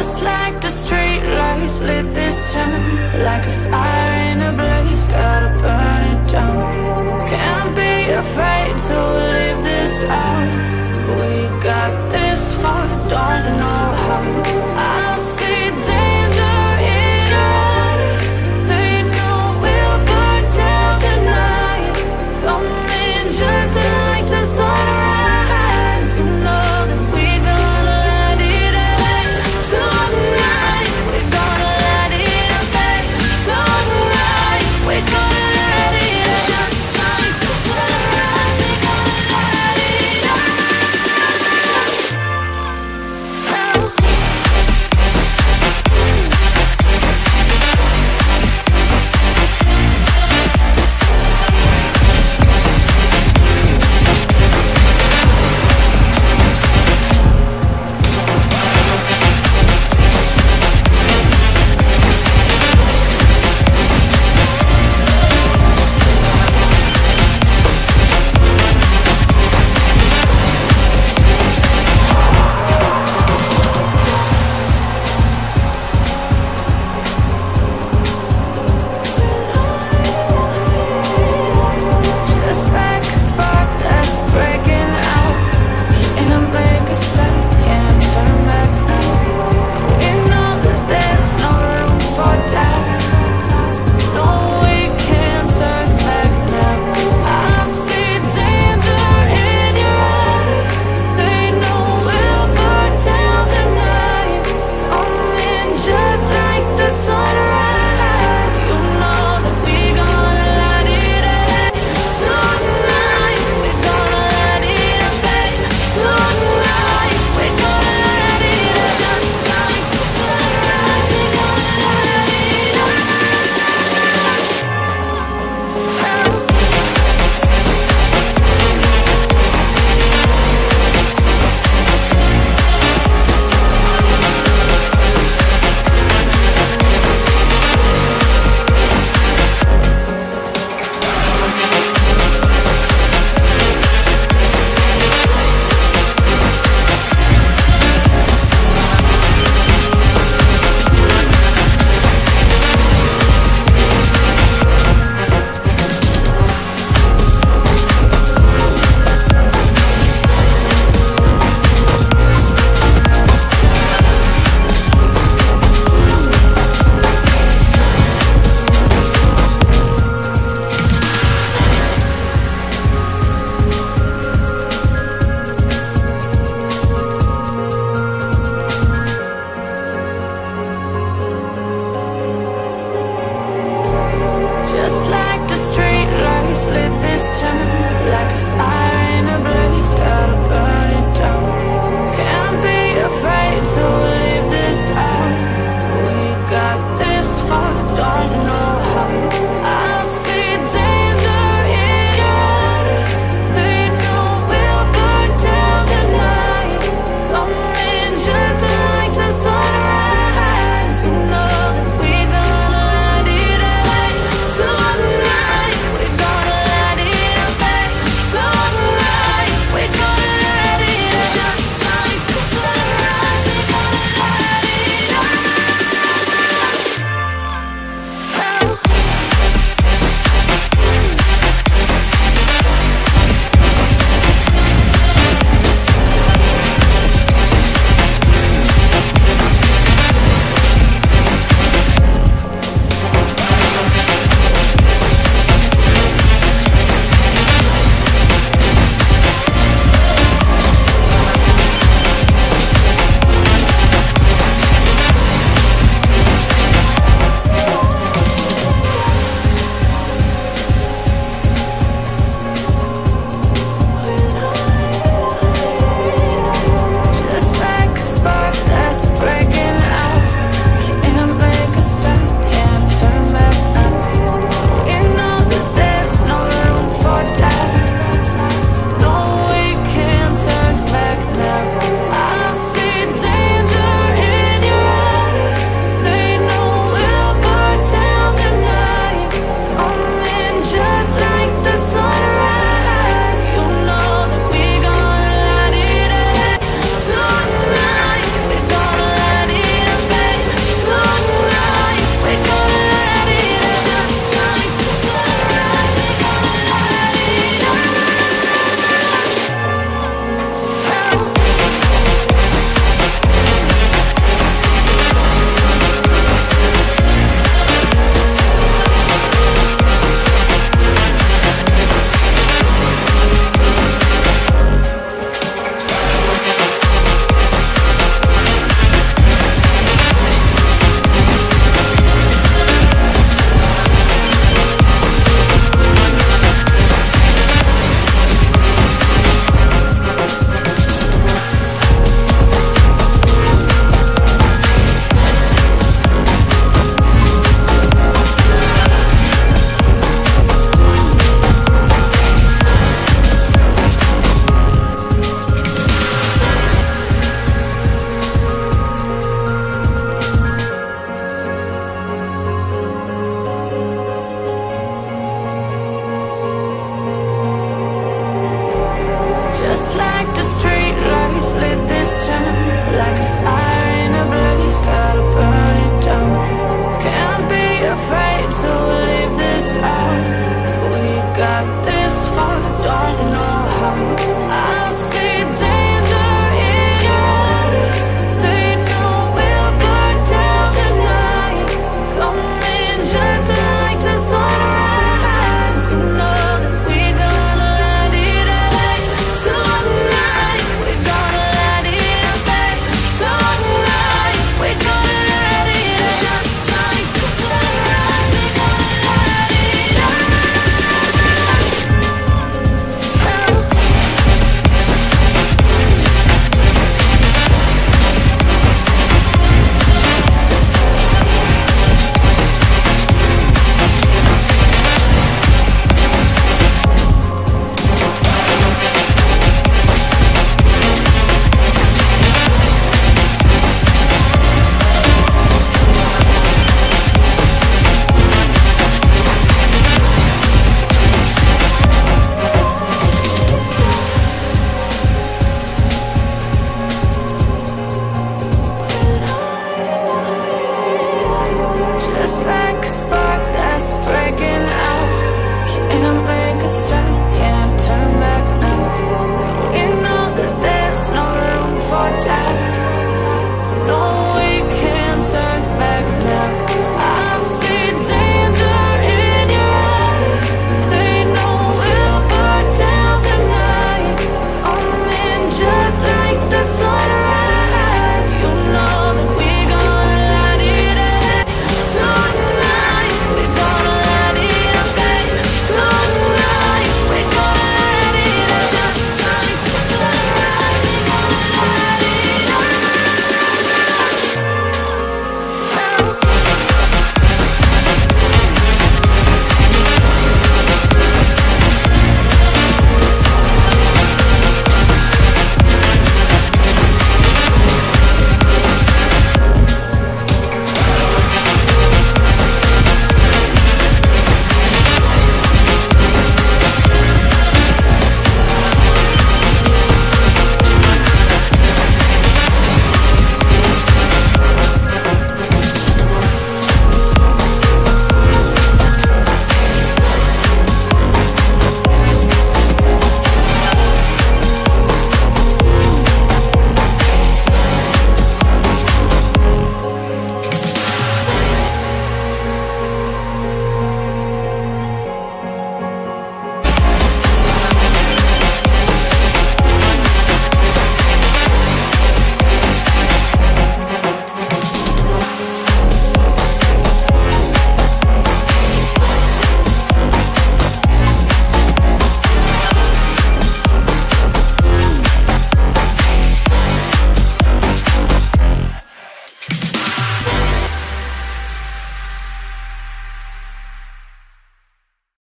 Just like the street lights lit this town. Like a fire in a blaze, gotta burn it down. Can't be afraid to live this out whisper.